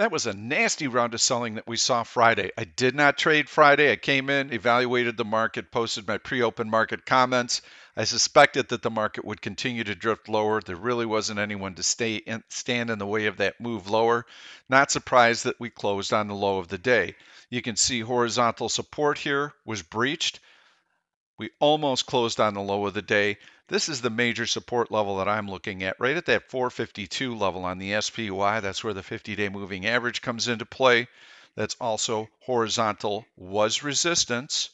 That was a nasty round of selling that we saw Friday. I did not trade Friday. I came in, evaluated the market, posted my pre open market comments. I suspected that the market would continue to drift lower. There really wasn't anyone to stay in, stand in the way of that move lower. Not surprised that we closed on the low of the day. You can see horizontal support here was breached. We almost closed on the low of the day. This is the major support level that I'm looking at, right at that 452 level on the SPY. That's where the 50-day moving average comes into play. That's also horizontal was resistance,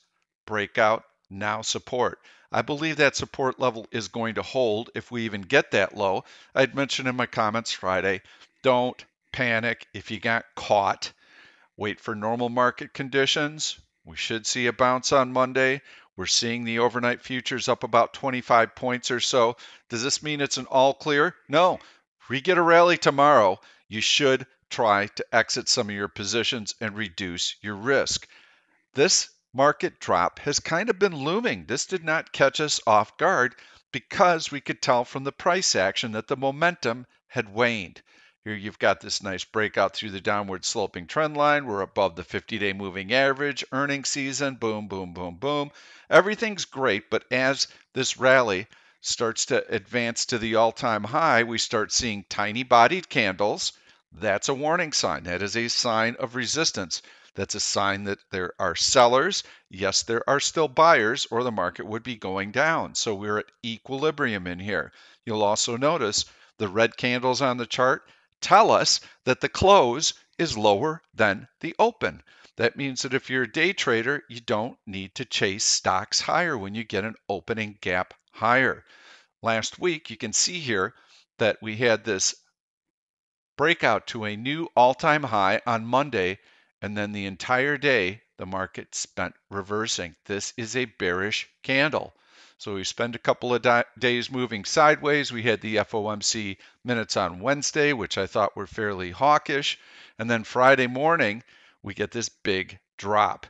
breakout, now support. I believe that support level is going to hold if we even get that low. I'd mentioned in my comments Friday, don't panic if you got caught. Wait for normal market conditions. We should see a bounce on Monday. We're seeing the overnight futures up about 25 points or so. Does this mean it's an all clear? No. We get a rally tomorrow, you should try to exit some of your positions and reduce your risk. This market drop has kind of been looming. This did not catch us off guard because we could tell from the price action that the momentum had waned. Here you've got this nice breakout through the downward sloping trend line. We're above the 50 day moving average, earnings season, boom, boom, boom, boom. Everything's great, but as this rally starts to advance to the all time high, we start seeing tiny bodied candles. That's a warning sign. That is a sign of resistance. That's a sign that there are sellers. Yes, there are still buyers, or the market would be going down. So we're at equilibrium in here. You'll also notice the red candles on the chart tell us that the close is lower than the open. That means that if you're a day trader, you don't need to chase stocks higher when you get an opening gap higher. Last week, you can see here that we had this breakout to a new all time high on Monday, and then the entire day, the market spent reversing. This is a bearish candle. So we spend a couple of di- days moving sideways. We had the FOMC minutes on Wednesday, which I thought were fairly hawkish. And then Friday morning, we get this big drop.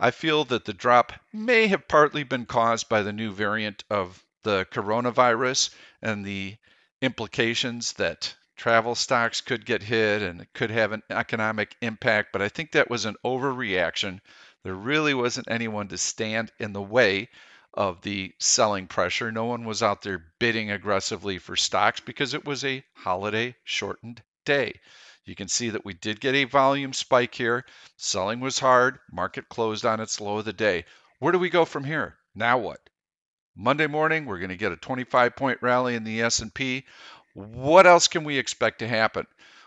I feel that the drop may have partly been caused by the new variant of the coronavirus and the implications that travel stocks could get hit and it could have an economic impact. But I think that was an overreaction. There really wasn't anyone to stand in the way of the selling pressure. No one was out there bidding aggressively for stocks because it was a holiday shortened day. You can see that we did get a volume spike here. Selling was hard. Market closed on its low of the day. Where do we go from here? Now what? Monday morning, we're going to get a 25 point rally in the S&P. What else can we expect to happen?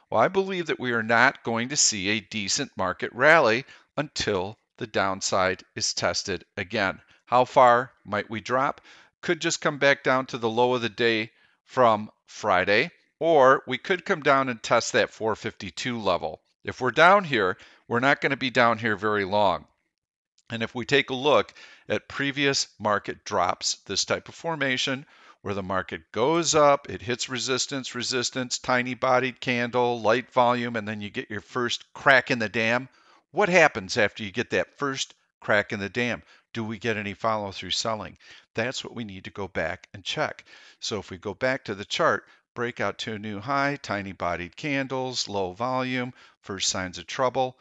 Well, I believe that we are not going to see a decent market rally until the downside is tested again. How far might we drop? Could just come back down to the low of the day from Friday, or we could come down and test that 452 level. If we're down here, we're not going to be down here very long. And if we take a look at previous market drops, this type of formation, where the market goes up, it hits resistance, resistance, tiny bodied candle, light volume, and then you get your first crack in the dam. What happens after you get that first crack in the dam? Do we get any follow through selling? That's what we need to go back and check. So if we go back to the chart, breakout to a new high, tiny bodied candles, low volume, first signs of trouble.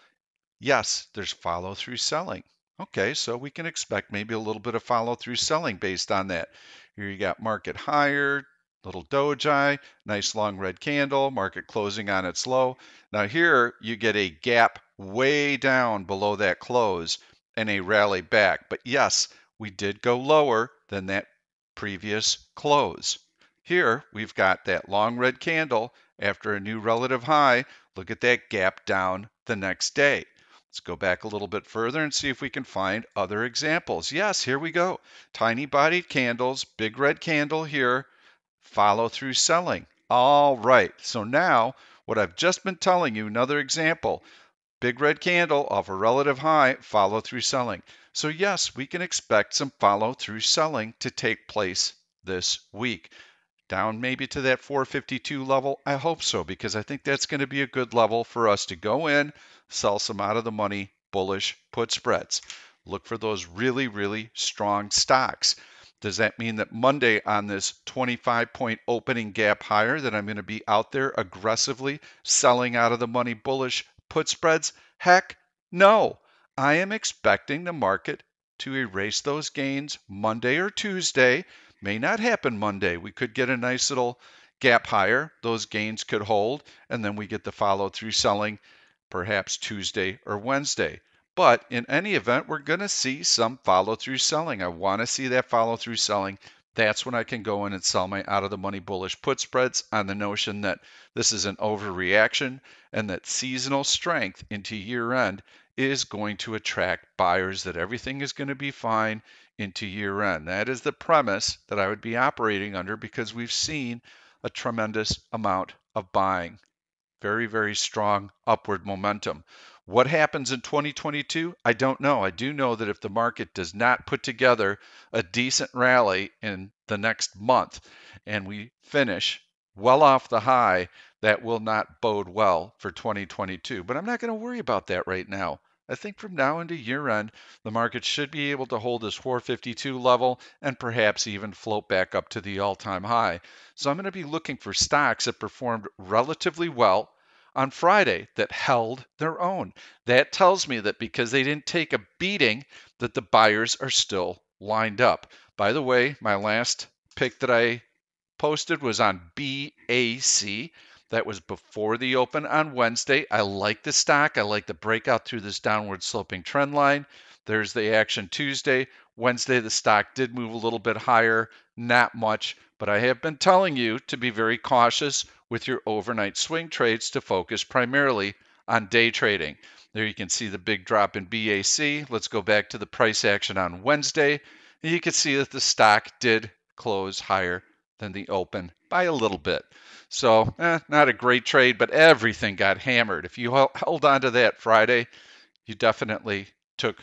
Yes, there's follow through selling. Okay, so we can expect maybe a little bit of follow through selling based on that. Here you got market higher, little doji, nice long red candle, market closing on its low. Now here you get a gap way down below that close and a rally back. But yes, we did go lower than that previous close. Here we've got that long red candle after a new relative high. Look at that gap down the next day. Let's go back a little bit further and see if we can find other examples. Yes, here we go. Tiny bodied candles, big red candle here, follow through selling. All right, so now what I've just been telling you, another example. Big red candle off a relative high, follow through selling. So, yes, we can expect some follow through selling to take place this week. Down maybe to that 452 level. I hope so because I think that's going to be a good level for us to go in, sell some out of the money bullish put spreads. Look for those really, really strong stocks. Does that mean that Monday on this 25 point opening gap higher that I'm going to be out there aggressively selling out of the money bullish put spreads? Heck, no. I am expecting the market to erase those gains Monday or Tuesday. May not happen Monday. We could get a nice little gap higher. Those gains could hold, and then we get the follow through selling perhaps Tuesday or Wednesday. But in any event, we're going to see some follow through selling. I want to see that follow through selling. That's when I can go in and sell my out of the money bullish put spreads on the notion that this is an overreaction and that seasonal strength into year end is going to attract buyers, that everything is going to be fine into year end. That is the premise that I would be operating under because we've seen a tremendous amount of buying. Very, very strong upward momentum. What happens in 2022? I don't know. I do know that if the market does not put together a decent rally in the next month and we finish well off the high, that will not bode well for 2022. But I'm not going to worry about that right now. I think from now into year end, the market should be able to hold this 452 level and perhaps even float back up to the all time high. So I'm going to be looking for stocks that performed relatively well on Friday that held their own. That tells me that because they didn't take a beating, that the buyers are still lined up. By the way, my last pick that I posted was on BAC. That was before the open on Wednesday. I like the stock. I like the breakout through this downward sloping trend line. There's the action Tuesday. Wednesday, the stock did move a little bit higher, not much, but I have been telling you to be very cautious with your overnight swing trades to focus primarily on day trading. There you can see the big drop in BAC. Let's go back to the price action on Wednesday. You can see that the stock did close higher than the open by a little bit. So, eh, not a great trade, but everything got hammered. If you held on to that Friday, you definitely took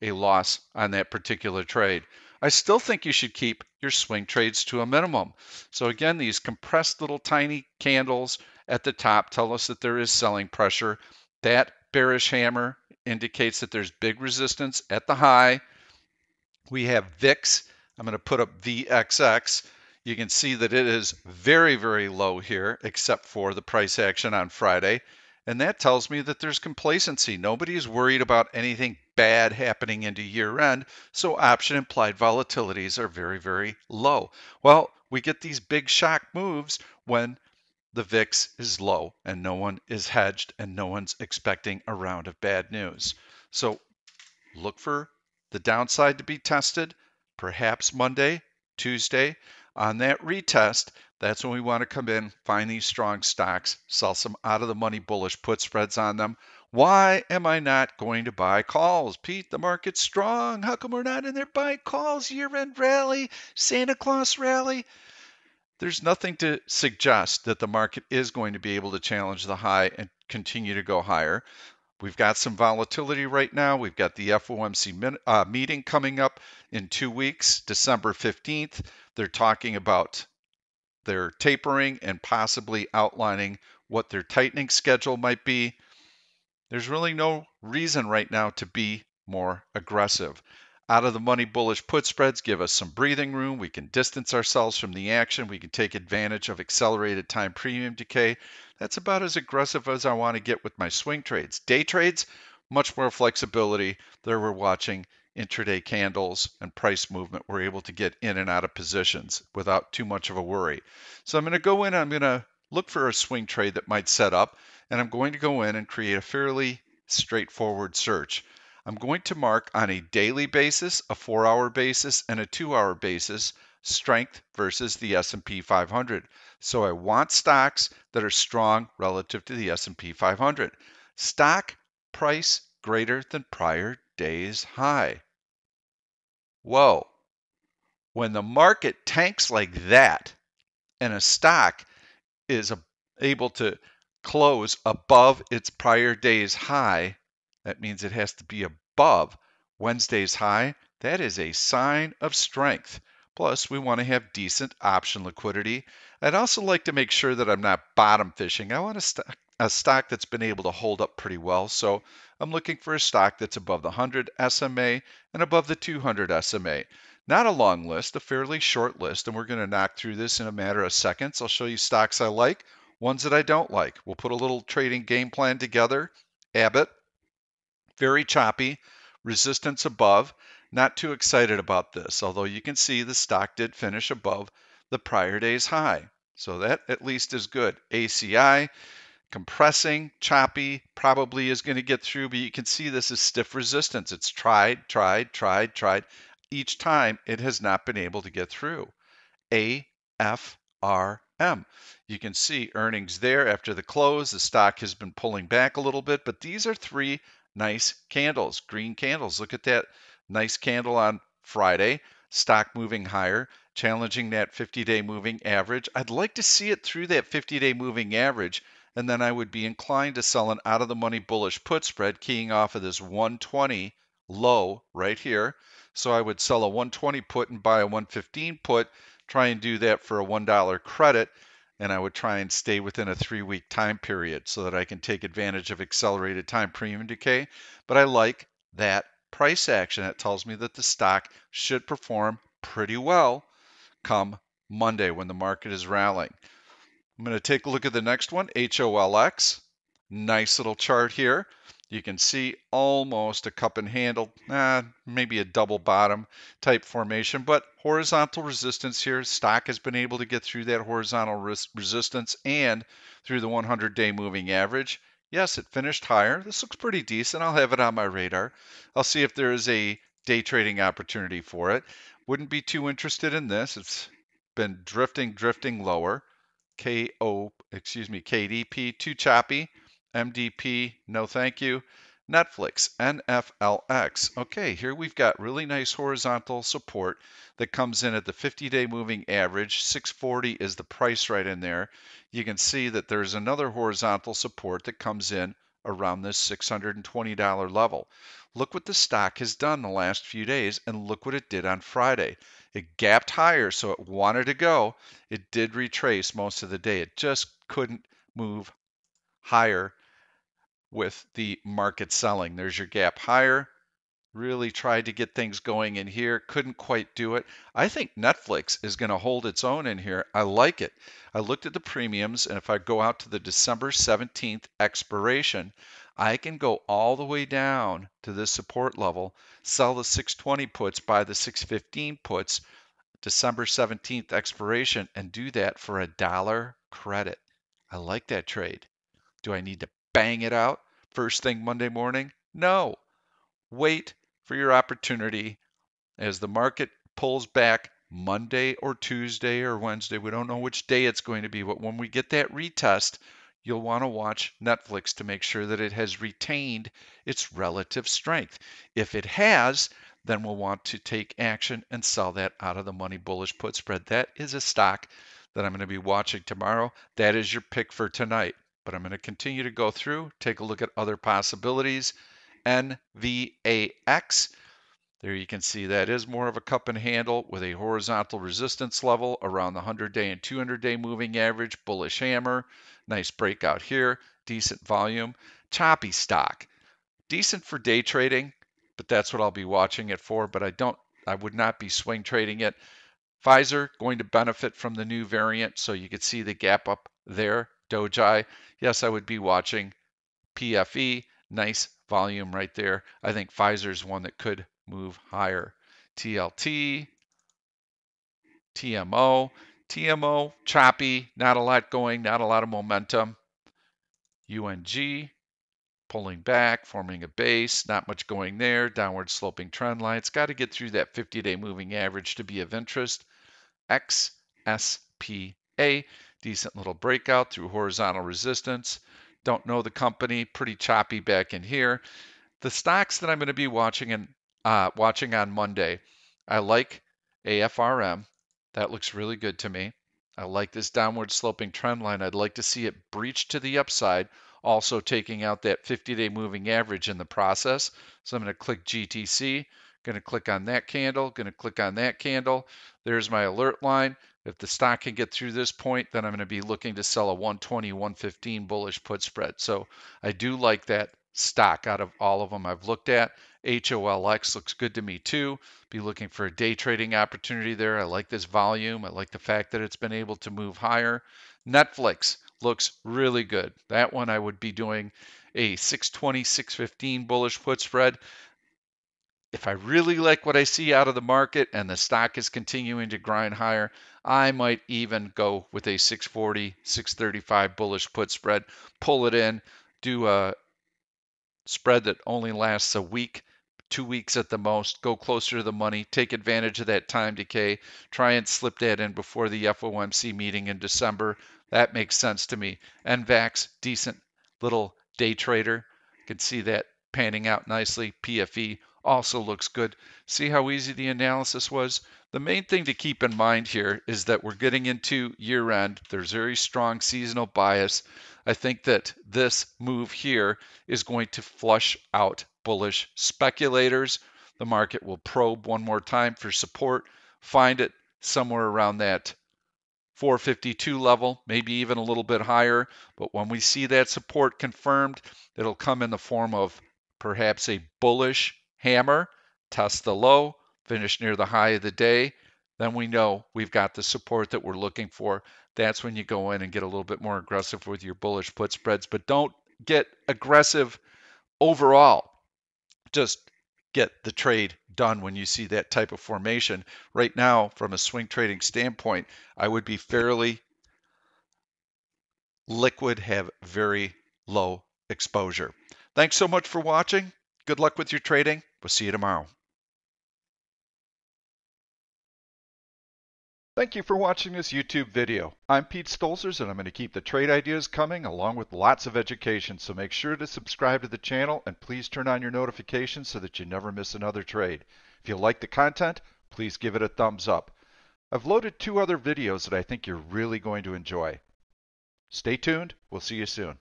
a loss on that particular trade. I still think you should keep your swing trades to a minimum. So again, these compressed little tiny candles at the top tell us that there is selling pressure. That bearish hammer indicates that there's big resistance at the high. We have VIX. I'm going to put up VXX. You can see that it is very, very low here, except for the price action on Friday. And that tells me that there's complacency. Nobody is worried about anything bad happening into year end. So option implied volatilities are very, very low. Well, we get these big shock moves when the VIX is low and no one is hedged and no one's expecting a round of bad news. So look for the downside to be tested, perhaps Monday, Tuesday. On that retest, that's when we want to come in, find these strong stocks, sell some out of the money bullish put spreads on them. Why am I not going to buy calls? Pete, the market's strong. How come we're not in there buying calls? Year end rally, Santa Claus rally. There's nothing to suggest that the market is going to be able to challenge the high and continue to go higher. We've got some volatility right now. We've got the FOMC min, uh, meeting coming up in two weeks, December 15th. They're talking about their tapering and possibly outlining what their tightening schedule might be. There's really no reason right now to be more aggressive. Out of the money bullish put spreads give us some breathing room. We can distance ourselves from the action. We can take advantage of accelerated time premium decay. That's about as aggressive as I want to get with my swing trades. Day trades, much more flexibility. There we're watching intraday candles and price movement, we're able to get in and out of positions without too much of a worry. So I'm going to go in, I'm going to look for a swing trade that might set up, and I'm going to go in and create a fairly straightforward search. I'm going to mark on a daily basis, a 4-hour basis, and a 2-hour basis strength versus the S&P 500. So I want stocks that are strong relative to the S&P 500. Stock price greater than prior day's high. Whoa. When the market tanks like that and a stock is able to close above its prior day's high, that means it has to be above Wednesday's high. That is a sign of strength. Plus, we want to have decent option liquidity. I'd also like to make sure that I'm not bottom fishing. I want a, st a stock that's been able to hold up pretty well. So I'm looking for a stock that's above the 100 SMA and above the 200 SMA. Not a long list, a fairly short list, and we're going to knock through this in a matter of seconds. I'll show you stocks I like, ones that I don't like. We'll put a little trading game plan together. Abbott, very choppy, resistance above. Not too excited about this, although you can see the stock did finish above the prior day's high. So that at least is good. ACI, compressing, choppy, probably is going to get through, but you can see this is stiff resistance. It's tried, tried, tried, tried. Each time it has not been able to get through. AFRM. You can see earnings there after the close. The stock has been pulling back a little bit, but these are three nice candles, green candles. Look at that nice candle on Friday. Stock moving higher, challenging that 50 day moving average. I'd like to see it through that 50 day moving average, and then I would be inclined to sell an out of the money bullish put spread keying off of this 120 low right here. So I would sell a 120 put and buy a 115 put, try and do that for a $1 credit and I would try and stay within a three week time period so that I can take advantage of accelerated time premium decay. But I like that price action. It tells me that the stock should perform pretty well come Monday when the market is rallying. I'm going to take a look at the next one, HOLX. Nice little chart here. You can see almost a cup and handle, eh, maybe a double bottom type formation, but horizontal resistance here. Stock has been able to get through that horizontal res resistance and through the 100 day moving average. Yes, it finished higher. This looks pretty decent. I'll have it on my radar. I'll see if there is a day trading opportunity for it. Wouldn't be too interested in this. It's been drifting, drifting lower. KO, excuse me, KDP, too choppy. MDP, no thank you. Netflix, NFLX. Okay, here we've got really nice horizontal support that comes in at the 50 day moving average. 640 is the price right in there. You can see that there's another horizontal support that comes in around this $620 level. Look what the stock has done the last few days, and look what it did on Friday. It gapped higher, so it wanted to go. It did retrace most of the day. It just couldn't move higher with the market selling. There's your gap higher. Really tried to get things going in here, couldn't quite do it. I think Netflix is going to hold its own in here. I like it. I looked at the premiums, and if I go out to the December 17th expiration, I can go all the way down to this support level, sell the 620 puts, buy the 615 puts, December 17th expiration, and do that for a dollar credit. I like that trade. Do I need to bang it out first thing Monday morning? No. Wait for your opportunity as the market pulls back Monday or Tuesday or Wednesday. We don't know which day it's going to be, but when we get that retest, you'll want to watch Netflix to make sure that it has retained its relative strength. If it has, then we'll want to take action and sell that out of the money bullish put spread. That is a stock that I'm going to be watching tomorrow. That is your pick for tonight but I'm going to continue to go through, take a look at other possibilities. NVAX, there you can see that is more of a cup and handle with a horizontal resistance level around the 100 day and 200 day moving average, bullish hammer, nice breakout here, decent volume, choppy stock. Decent for day trading, but that's what I'll be watching it for, but I don't I would not be swing trading it. Pfizer going to benefit from the new variant, so you can see the gap up there. Doji, yes, I would be watching PFE. Nice volume right there. I think Pfizer's one that could move higher. TLT, TMO, TMO, choppy, not a lot going, not a lot of momentum. UNG, pulling back, forming a base, not much going there, downward sloping trend line. It's got to get through that 50 day moving average to be of interest. XSPA, Decent little breakout through horizontal resistance. Don't know the company. Pretty choppy back in here. The stocks that I'm going to be watching and uh, watching on Monday, I like AFRM. That looks really good to me. I like this downward sloping trend line. I'd like to see it breach to the upside, also taking out that 50-day moving average in the process. So I'm going to click GTC, going to click on that candle, going to click on that candle. There's my alert line. If the stock can get through this point, then I'm going to be looking to sell a 120, 115 bullish put spread. So I do like that stock out of all of them I've looked at. HOLX looks good to me too. Be looking for a day trading opportunity there. I like this volume. I like the fact that it's been able to move higher. Netflix looks really good. That one I would be doing a 620, 615 bullish put spread. If I really like what I see out of the market and the stock is continuing to grind higher, I might even go with a 640, 635 bullish put spread, pull it in, do a spread that only lasts a week, two weeks at the most, go closer to the money, take advantage of that time decay, try and slip that in before the FOMC meeting in December. That makes sense to me. NVAX, decent little day trader. You can see that panning out nicely. PFE also looks good. See how easy the analysis was? The main thing to keep in mind here is that we're getting into year end. There's very strong seasonal bias. I think that this move here is going to flush out bullish speculators. The market will probe one more time for support, find it somewhere around that 452 level, maybe even a little bit higher. But when we see that support confirmed, it'll come in the form of perhaps a bullish hammer, test the low, finish near the high of the day. Then we know we've got the support that we're looking for. That's when you go in and get a little bit more aggressive with your bullish put spreads. But don't get aggressive overall. Just get the trade done when you see that type of formation. Right now, from a swing trading standpoint, I would be fairly liquid, have very low exposure. Thanks so much for watching. Good luck with your trading. We'll see you tomorrow. Thank you for watching this YouTube video. I'm Pete Stolcers and I'm going to keep the trade ideas coming along with lots of education. So make sure to subscribe to the channel and please turn on your notifications so that you never miss another trade. If you like the content, please give it a thumbs up. I've loaded two other videos that I think you're really going to enjoy. Stay tuned. We'll see you soon.